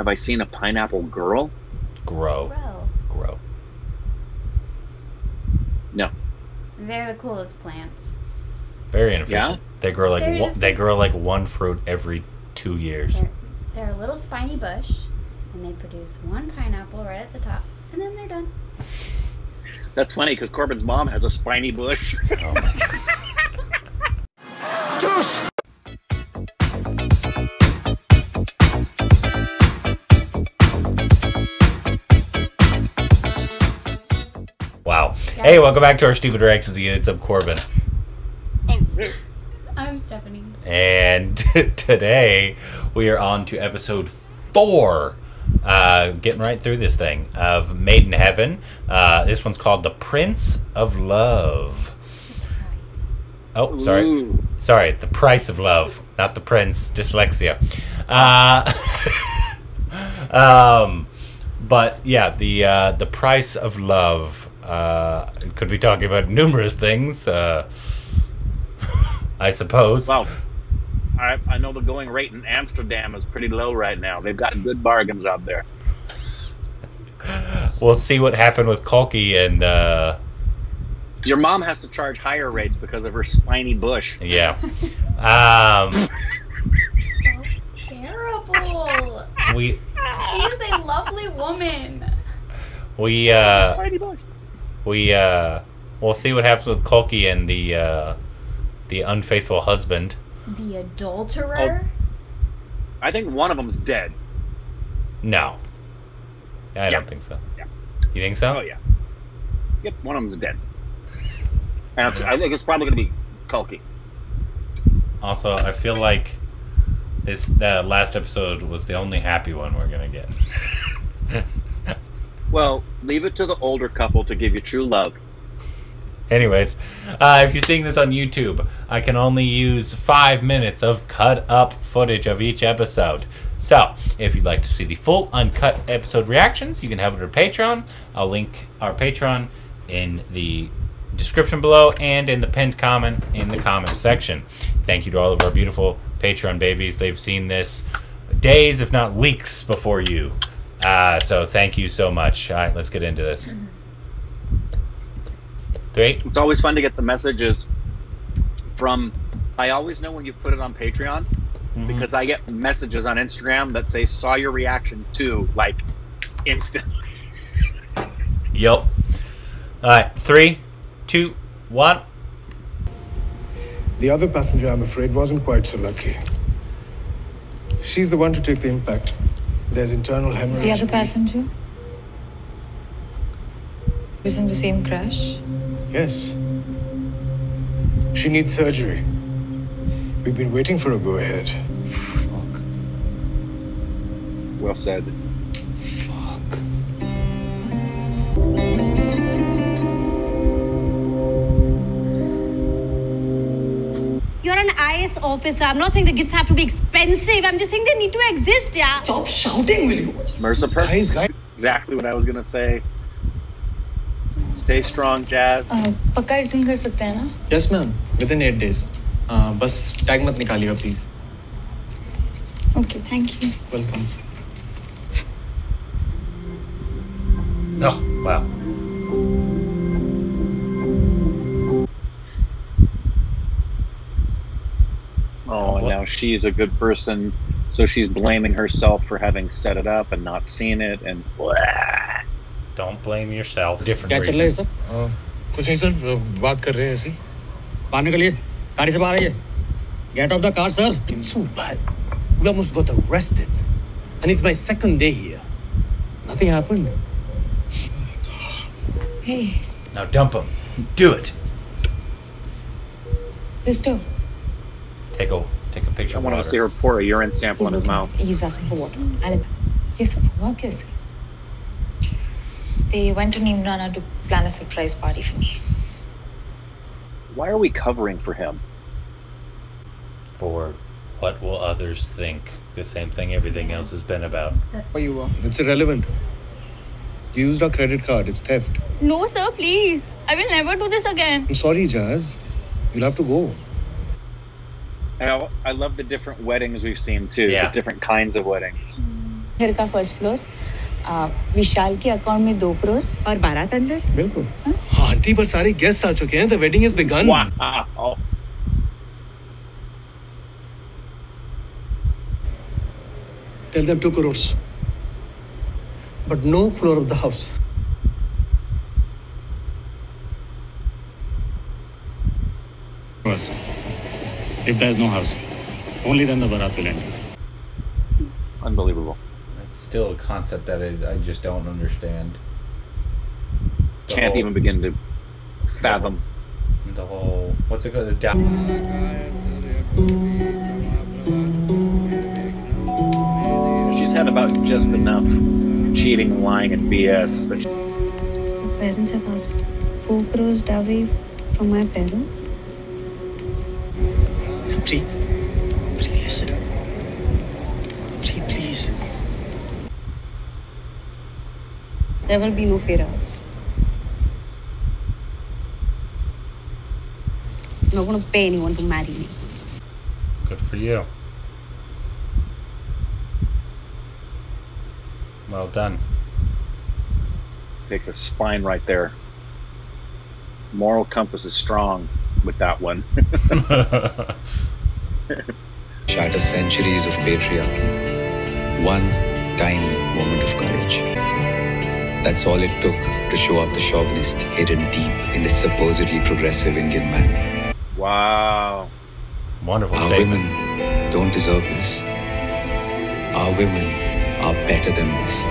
have I seen a pineapple girl? Grow. Bro, Grow. No. they're the coolest plants. Very inefficient. They grow like They're one, just- they grow like one fruit every two years. They're, they're a little spiny bush, and they produce one pineapple right at the top, and then they're done. That's funny because Korbin's mom has a spiny bush. Oh Wow. Hey, welcome back to our stupid reactions again. It's up Korbin. I'm Stephanie. And today we are on to episode four. Uh, getting right through this thing of Made in Heaven. Uh, this one's called The Prince of Love. Oh, sorry. Ooh. Sorry, The Price of Love, not The Prince. Dyslexia. Uh, um, but yeah, the uh, the price of love. Uh, could be talking about numerous things. Uh, I suppose. Well, I, I know the going rate in Amsterdam is pretty low right now. They've got good bargains out there. We'll see what happened with Kalki and uh, Your mom has to charge higher rates because of her spiny bush. yeah. Um, So terrible. we She is a lovely woman. we uh, spiny bush. We uh, we'll see what happens with Kalki and the uh, the unfaithful husband. The adulterer. I think one of them's dead. No, I Yeah. don't think so. Yeah. You think so? Oh yeah. Yep, one of them's dead. And I think it's probably going to be Kalki. Also, I feel like this the last episode was the only happy one we're gonna get. Well, leave it to the older couple to give you true love. Anyways, uh, if you're seeing this on YouTube, I can only use five minutes of cut up footage of each episode. So, if you'd like to see the full uncut episode reactions, you can have it on Patreon. I'll link our Patreon in the description below and in the pinned comment in the comment section. Thank you to all of our beautiful Patreon babies. They've seen this days, if not weeks, before you. Uh, so, thank you so much. All right, let's get into this. Three. It's always fun to get the messages from. I always know when you put it on Patreon because I get messages on Instagram that say "saw your reaction to" like instantly. Yep. All right, three, two, one. The other passenger, I'm afraid, wasn't quite so lucky. She's the one to take the impact. There's internal hemorrhage. The other passenger was in the same crash. Yes. She needs surgery. We've been waiting for a go ahead. Fuck. Well said. an IS officer. I'm not saying the gifts have to be expensive. I'm just saying they need to exist, yeah. Stop shouting, will you? Mercer Guys, guys. Exactly what I was gonna say. Stay strong, Jazz. पक्का return कर सकते हैं ना yes ma'am with in eight days बस tag मत निकालिएगा please okay thank you welcome Oh, wow. Oh, and what? now she's a good person, so she's blaming herself for having set it up and not seen it, and blah. Don't blame yourself. Different क्या चल रहा है reasons. Sir कुछ नहीं sir बात कर रहे हैं ऐसे ही बाहर निकलिए गाड़ी से बाहर आइए gate of the car sir So bad. We almost got arrested. And it's my second day here. Nothing happened. Hey Now dump him. Do it. Sister take a take a picture. I want to see her pour a urine sample He's in his mouth. He's asking for water. I'll. Yes, what is? They went to Nimrana to plan a surprise party for me. Why are we covering for him? For what will others think? The same thing everything else has been about. For you were? It's irrelevant. You used our credit card. It's theft. No, sir. Please. I will never do this again. I'm sorry, Jazz. You'll have to go. I, I love the different weddings we've seen too. Yeah. The different kinds of weddings. घर का first floor विशाल के account में दो करोड़ और बारात अंदर बिल्कुल हाँ आंटी पर सारे गेस्ट आ चुके हैं the wedding is begin Wow. Tell them 2 crores but no floor of the house If there is no house, only then the Barat will enter. Unbelievable. It's still a concept that is, I just don't understand. The Can't whole- even begin to fathom. The whole what's it called? The down. She's had about just enough cheating, lying, and BS. That she, parents have asked 4 crores dowry from my parents Pri, Pri, listen. Pri, please. there will be no feras I'm not going to pay anyone to marry me. Good for you. Well done. takes a spine right there. Moral compass is strong with that one. shatter centuries of patriarchy. One tiny moment of courage. That's all it took to show up the chauvinist hidden deep in this supposedly progressive Indian man. wow. Wonderful Our statement. women don't deserve this. Our women are better than this.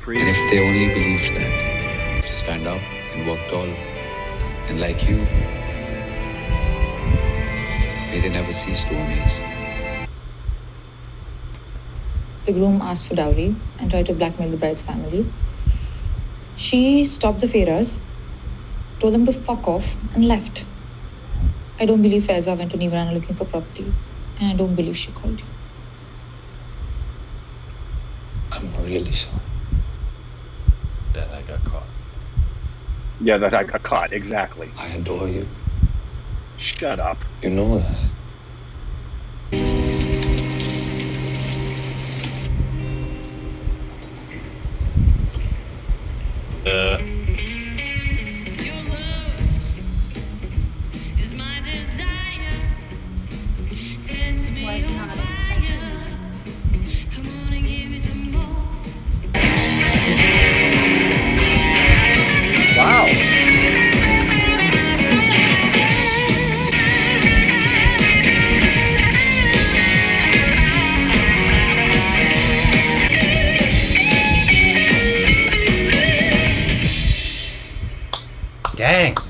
Pre- And if they only believed that, to stand up and walk tall, and like you, may they never cease to amaze. the groom asked for dowry and tried to blackmail the bride's family she stopped the feras told them to fuck off and left i don't believe Faiza went to Nimrana looking for property and i don't believe she called you I'm really sorry. That I got caught. Yeah, that I got caught. Exactly. I adore you. Shut up. You know that.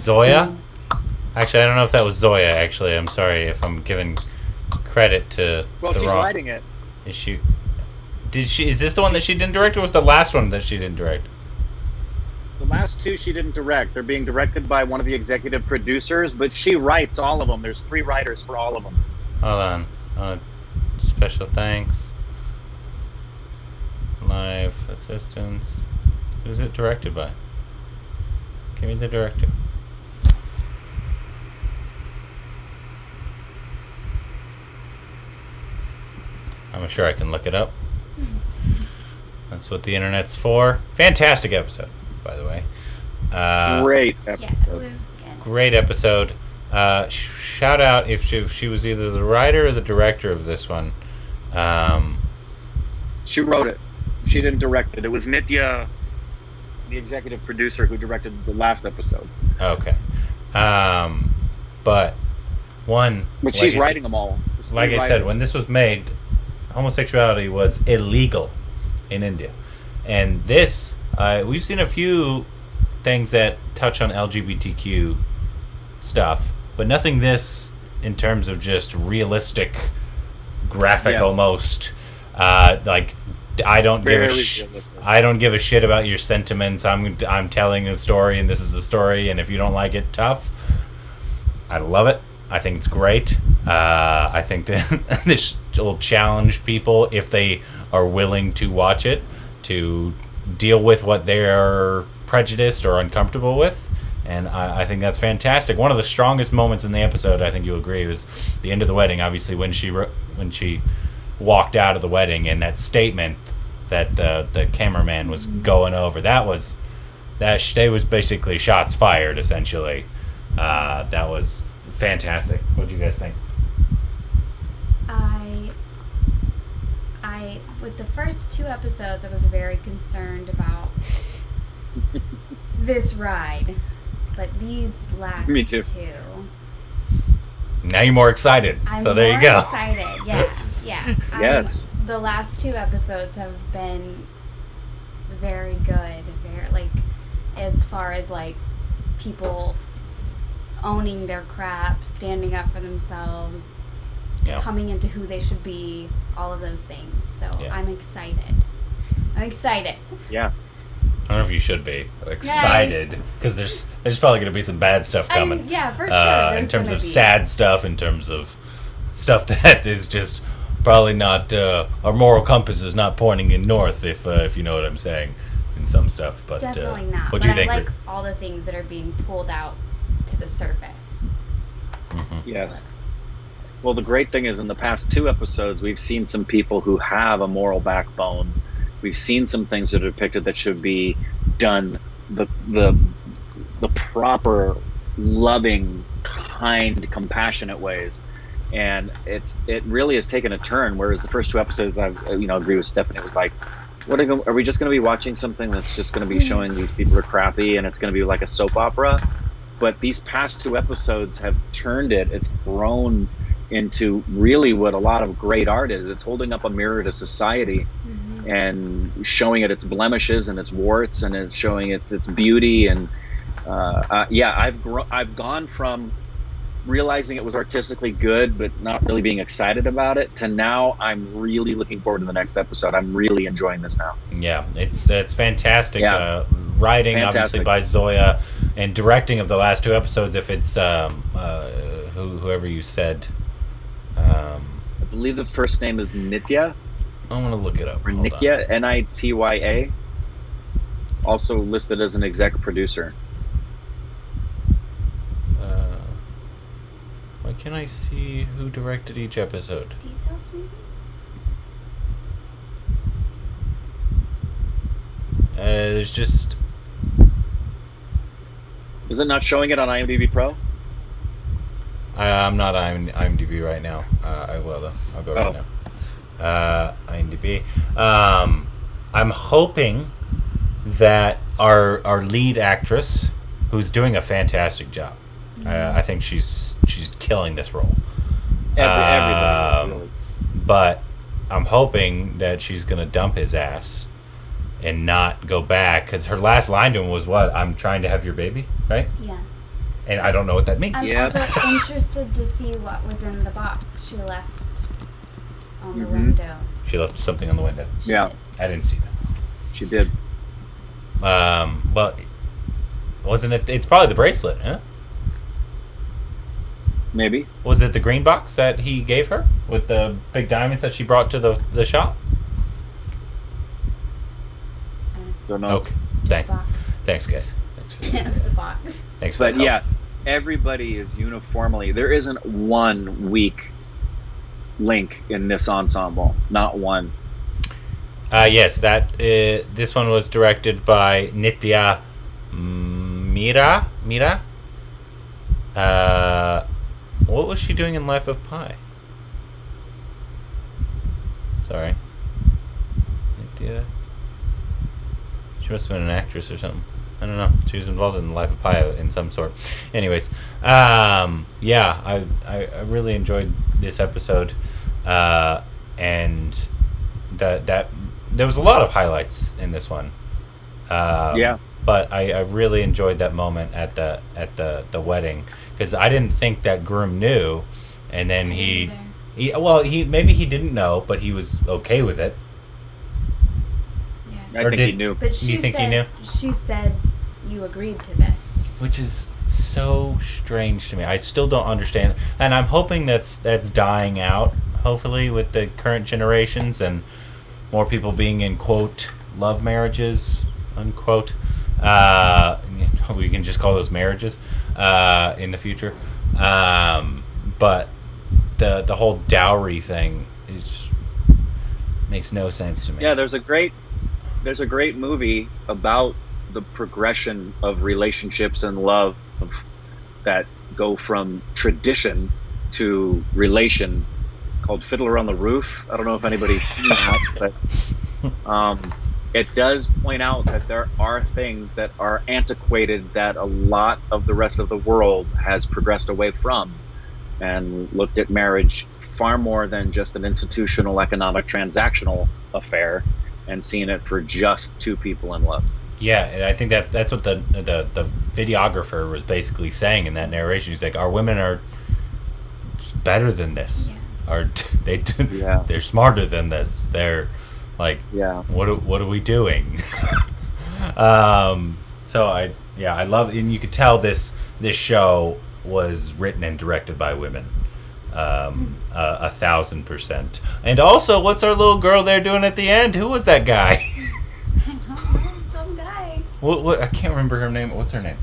Zoya. Actually, I don't know if that was Zoya. Actually, I'm sorry if I'm giving credit to Well, the she's wrong. writing it. Is she? Did she? Is this the one that she didn't direct, or was the last one that she didn't direct? The last two she didn't direct. They're being directed by one of the executive producers, but she writes all of them. There's three writers for all of them. Hold on. Uh, special thanks. Live assistance. Who's it directed by? Give me the director. I'm sure I can look it up. That's what the internet's for. Fantastic episode, by the way. Uh, Great Yeah, it episode. was good. great episode. Uh, sh- shout out if she, if she was either the writer or the director of this one. Um, She wrote it. She didn't direct it. It was Nitya, the executive producer, who directed the last episode. okay. Um, but one, But like she's I s- writing them all. Like I said, writers. when this was made, homosexuality was illegal in India, and this uh, we've seen a few things that touch on LGBTQ stuff, but nothing this in terms of just realistic, graphic Yes. almost. Uh, like I don't give a sh- I don't give a shit about your sentiments. I'm I'm telling a story, and this is the story. And if you don't like it, tough. I love it. I think it's great. Uh, I think that this will challenge people if they are willing to watch it to deal with what they're prejudiced or uncomfortable with. And I, I think that's fantastic. One of the strongest moments in the episode, I think you'll agree, was the end of the wedding. Obviously, when she when she walked out of the wedding and that statement that the the cameraman was going over that was that sh- they was basically shots fired essentially. Uh, that was fantastic. What do you guys think? I I with the first two episodes I was very concerned about this ride. But these last Me too. two Now you're more excited. I'm so there more you go. excited. Yeah. Yeah. I'm- Yes. the last two episodes have been very good. Very like as far as like people owning their crap, standing up for themselves, Yeah. coming into who they should be, all of those things. So Yeah. I'm excited. I'm excited. Yeah. I don't know if you should be excited because there's there's probably going to be some bad stuff I'm- coming. yeah, for sure, Uh, in terms of be. sad stuff, in terms of stuff that is just probably not uh, our moral compass is not pointing in north. If uh, if you know what I'm saying, in some stuff. But Definitely uh, not. What do you I think? like all the things that are being pulled out to the surface. Yes. Well, the great thing is, in the past two episodes, we've seen some people who have a moral backbone. We've seen some things that are depicted that should be done the the the proper, loving, kind, compassionate ways. And it's it really has taken a turn. Whereas the first two episodes, I you know agree with Stephanie. It was like, what are, are we just going to be watching something that's just going to be hmm. showing these people are crappy and it's going to be like a soap opera? but these past two episodes have turned it it's grown into really what a lot of great art is it's holding up a mirror to society and showing it its blemishes and its warts and it's showing its its beauty and uh, uh, yeah i've gro- i've gone from realizing it was artistically good but not really being excited about it to now i'm really looking forward to the next episode i'm really enjoying this now Yeah, it's it's fantastic. Yeah. Uh, writing, obviously by Zoya, and directing of the last two episodes. If it's um, uh, who, whoever you said, um, i believe the first name is nitya I'm gonna look it up. or Hold on. N I T Y A, also listed as an exec producer. Uh, why can't I see who directed each episode? Details, maybe? Uh, there's just Is it not showing it on IMDb Pro? I, I'm not on IMDb right now. Uh, I will though. I'll go right Oh. now. Uh, IMDb. Um, I'm hoping that our our lead actress, who's doing a fantastic job, uh, I think she's she's killing this role. Every, Um. Really. But I'm hoping that she's gonna dump his ass and not go back because her last line to him was what? I'm trying to have your baby, right? Yeah. And I don't know what that means. I'm Yeah. also interested to see what was in the box she left on the Mhm. window. She left something on the window. She Yeah. did. I didn't see that. She did. Um, but wasn't it? It's probably the bracelet, huh? Maybe. Was it the green box that he gave her with the big diamonds that she brought to the the shop? Don't know. Okay, thank, box. thanks, guys. Thanks for it was a box. Thanks for But the yeah, help. Everybody is uniformly. There isn't one weak link in this ensemble. Not one. Uh, yes, that uh, this one was directed by Nitya Mehra. Mehra. Uh, what was she doing in Life of Pi? Sorry. Nitya. She must have been an actress or something. I don't know. She was involved in the Life of Pi in some sort. Anyways, um, yeah, I, I, I really enjoyed this episode, uh, and that that there was a lot of highlights in this one. Um, Yeah. But I, I really enjoyed that moment at the at the, the wedding because I didn't think that groom knew, and then he, he well he maybe he didn't know, but he was okay with it. I Or think he did- knew. But she you think said, he knew? She said you agreed to this. which is so strange to me. I still don't understand, and I'm hoping that's that's dying out. Hopefully, with the current generations and more people being in quote love marriages unquote. Uh, you know, we can just call those marriages uh, in the future. Um, but the the whole dowry thing is Makes no sense to me. Yeah, there's a great there's a great movie about the progression of relationships and love that go from tradition to relation called Fiddler on the Roof. I don't know if anybody's seen that, but um, it does point out that there are things that are antiquated that a lot of the rest of the world has progressed away from and looked at marriage far more than just an institutional economic transactional affair and seen it for just two people in love. Yeah, and I think that that's what the the the videographer was basically saying in that narration. He's like, "Our women are better than this. Yeah. Are they? Yeah. They're smarter than this. They're like, Yeah. what are, what are we doing? um, so I yeah I love and you could tell this this show was written and directed by women. Um, uh, a thousand percent. And also, what's our little girl there doing at the end? Who was that guy? Some guy. What, what? I can't remember her name. What's her name?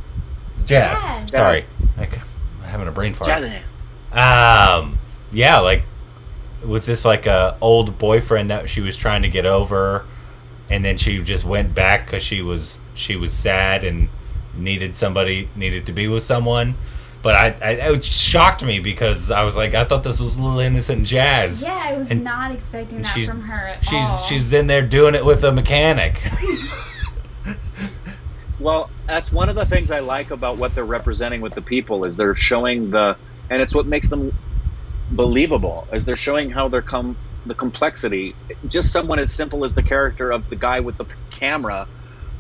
Jazz. Jazz. Sorry, Like, I'm having a brain fart. Jazz hands. Um, yeah, like, was this like a old boyfriend that she was trying to get over, and then she just went back because she was she was sad and needed somebody needed to be with someone. But I, I it shocked me because I was like, I thought this was little innocent jazz. Yeah, I was And not expecting that she's from her at she's all. she's in there doing it with a mechanic. Well, that's one of the things I like about what they're representing with the people is they're showing the, and it's what makes them believable is they're showing how they're come the complexity. Just someone as simple as the character of the guy with the camera,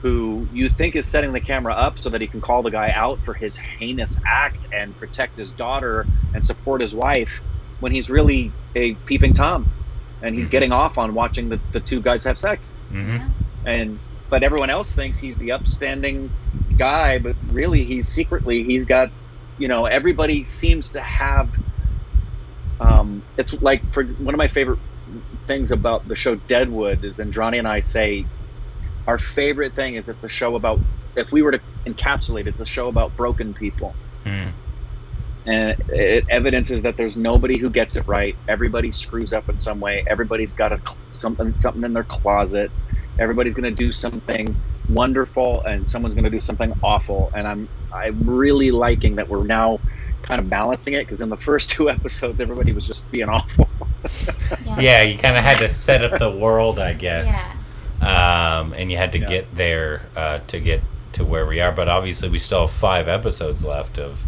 who you think is setting the camera up so that he can call the guy out for his heinous act and protect his daughter and support his wife, when he's really a peeping tom, and he's getting off on watching the, the two guys have sex. Hmm and but everyone else thinks he's the upstanding guy but really he's secretly he's got you know everybody seems to have um it's like for one of my favorite things about the show deadwood is andrani and i say our favorite thing is it's a show about if we were to encapsulate it's a show about broken people Hmm. and it evidences that there's nobody who gets it right. Everybody screws up in some way. Everybody's got a something something in their closet. Everybody's going to do something wonderful, and someone's going to do something awful. And I'm I'm really liking that we're now kind of balancing it because in the first two episodes, everybody was just being awful. Yeah, you kind of had to set up the world, I guess. Um, and you had to get there uh, to get to where we are. But obviously, we still have five episodes left of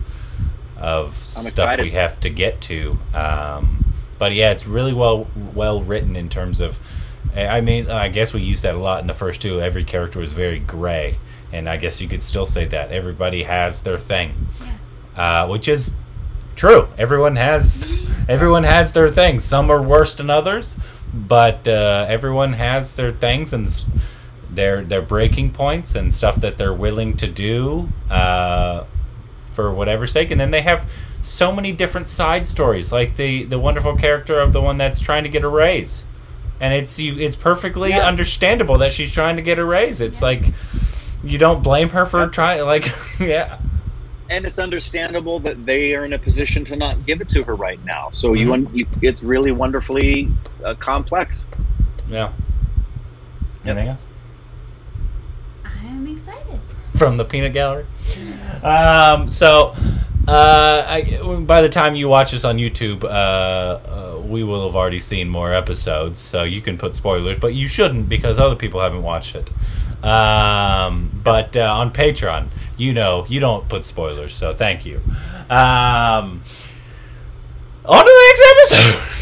of I'm stuff excited. we have to get to. Um, but yeah, it's really well well written in terms of. I mean, I guess we used that a lot in the first two. Every character was very gray, and I guess you could still say that everybody has their thing, uh, which is true. Everyone has everyone has their thing. Some are worse than others, but uh, everyone has their things and their their breaking points and stuff that they're willing to do uh, for whatever sake. And then they have so many different side stories, like the the wonderful character of the one that's trying to get a raise. And it's you. It's perfectly Yeah. understandable that she's trying to get a raise. It's like you don't blame her for trying. Like, yeah, and it's understandable that they are in a position to not give it to her right now. So you, Mhm. un- you it's really wonderfully uh, complex. yeah. Anything else? I'm excited. from the peanut gallery. Um, so, uh, I, by the time you watch this on YouTube, uh, uh, we will have already seen more episodes, so you can put spoilers, but you shouldn't because other people haven't watched it. Um, but uh, on Patreon, you know, you don't put spoilers, so thank you. Um, on to the next episode.